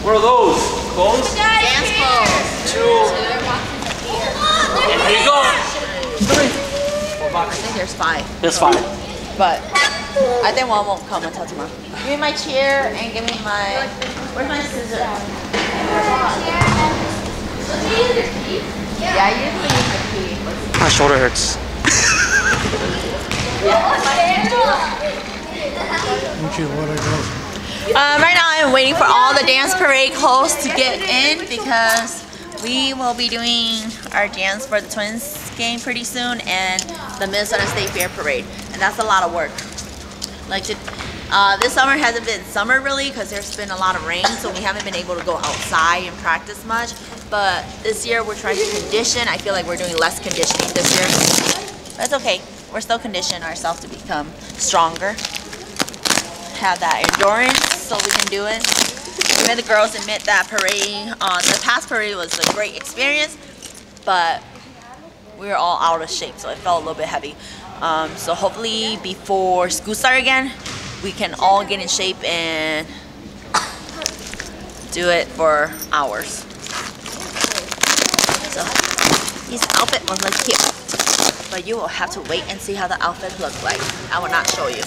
What are those? Bowls? Dance bowls. Two. And here you go. Three. Four boxes. I think there's five. There's five. But I think one won't come until tomorrow. Give me my chair and give me my. Where's my scissors? Yeah, you usually use the key. My shoulder hurts. yeah. Angela. Angela, what I got. Um, right now I'm waiting for all the dance parade hosts to get in because we will be doing our dance for the Twins game pretty soon and the Minnesota State Fair parade. And that's a lot of work. Like the, uh, this summer hasn't been summer really because there's been a lot of rain so we haven't been able to go outside and practice much. But this year we're trying to condition. I feel like we're doing less conditioning this year. That's okay. We're still conditioning ourselves to become stronger have that endurance so we can do it. Even the girls admit that parade, uh, the past parade was a great experience, but we were all out of shape, so it felt a little bit heavy. Um, so hopefully before school start again, we can all get in shape and do it for hours. So this outfit was like cute, but you will have to wait and see how the outfit looks like. I will not show you.